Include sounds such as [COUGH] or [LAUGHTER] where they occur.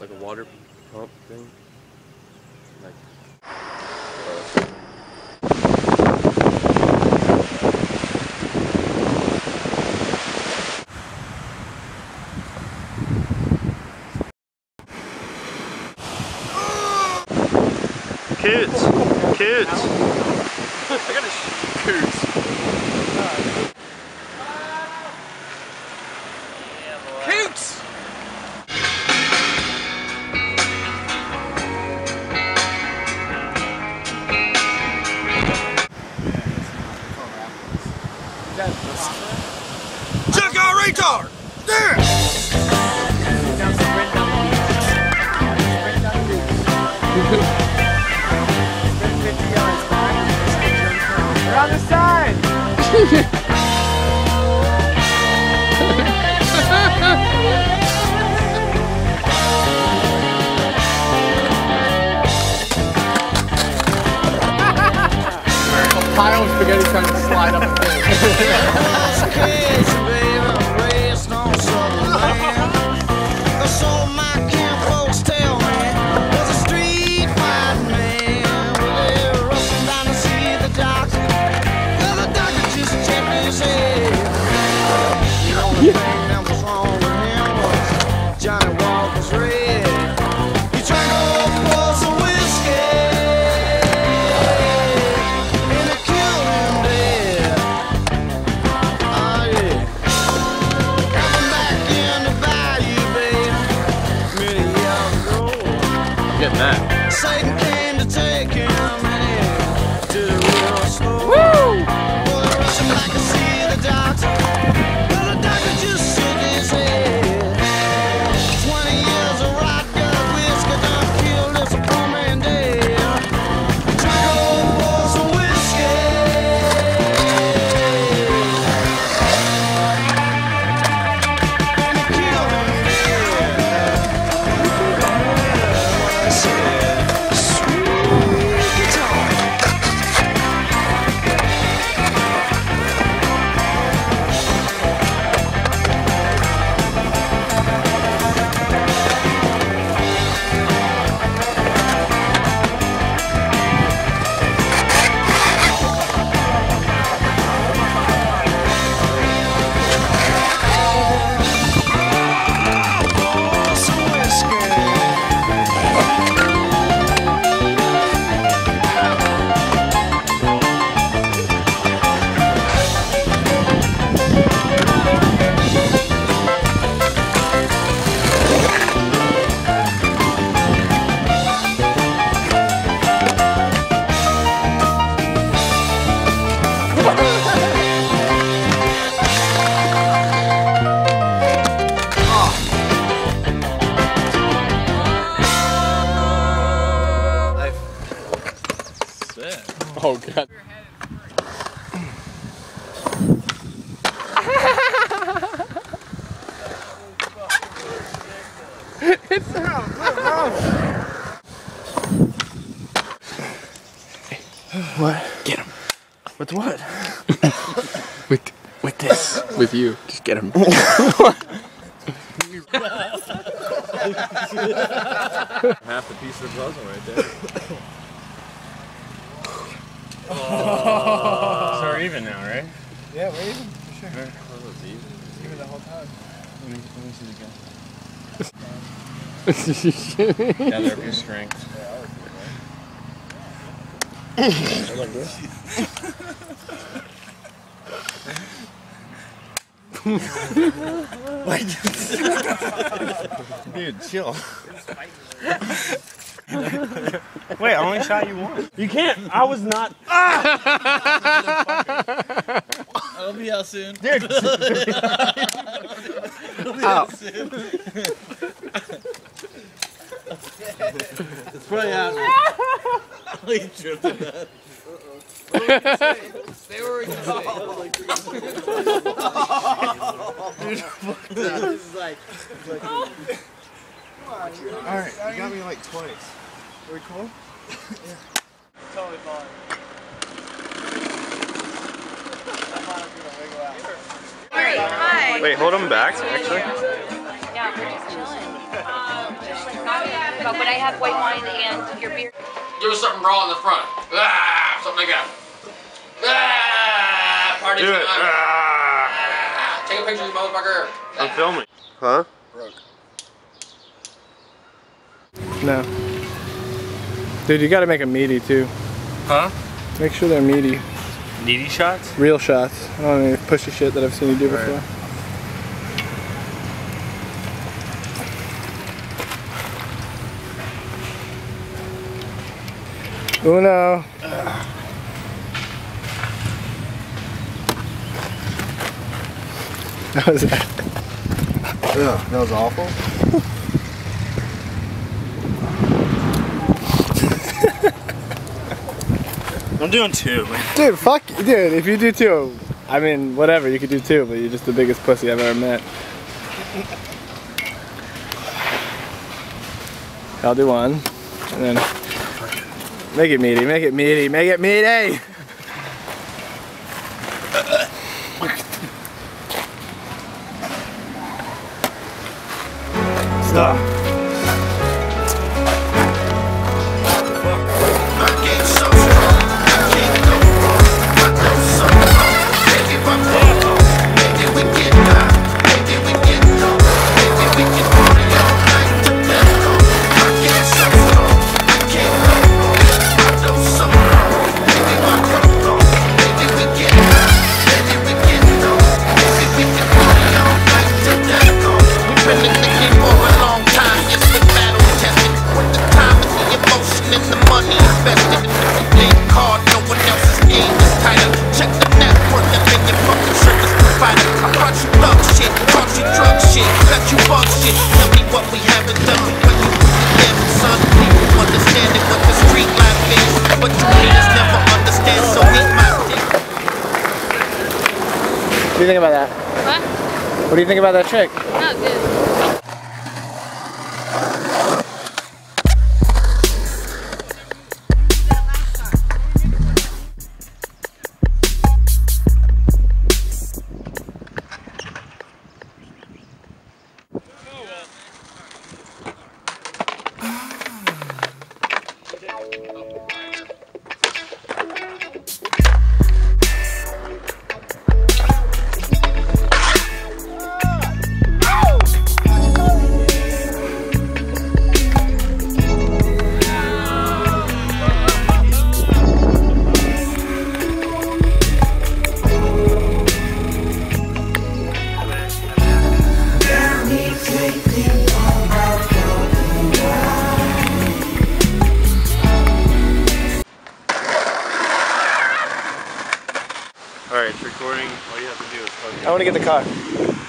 Like a water pump thing. Like. Coots! Coots! I got a coots. Yeah! [LAUGHS] on the side. [LAUGHS] Getting that. With you. Just get him. [LAUGHS] Half the piece of the puzzle right there. Oh. So we're even now, right? Yeah, we're even for sure. Even the whole time. Let me, let me see the gun. Gather up your strength. Dude, [LAUGHS] chill. Wait, I only shot you once. You can't. I was not. I'll be out soon. Dude. [LAUGHS] Ow. Oh. [LAUGHS] it's probably out. you tripped in that. [LAUGHS] This is like, Alright, you got me like twice. Are we cool? Yeah. [LAUGHS] Totally fine. Wait, hold him back, actually. Yeah. No, but I have white wine and your beer. Give us something raw in the front. Ah, something like that. Ah, party Do it. time. Ah, Ah, take a picture, you motherfucker. I'm filming. Huh? No. Dude, you gotta make them meaty too. Huh? Make sure they're meaty. Needy shots? Real shots. I don't want any pushy shit that I've seen you do Right. before. Uno. That was that. Yeah, that was awful. [LAUGHS] I'm doing two. Dude, fuck, dude, if you do two, I mean, whatever, you could do two, but you're just the biggest pussy I've ever met. I'll do one, and then make it meaty, make it meaty, make it meaty! Stop. You thug shit, drug shit, got you bug shit. Tell me what we haven't done when you live, son. People understanding what the street life is, but you haters never understand. So eat my dick. What do you think about that? What? What do you think about that trick? Oh, good. I want to get the car.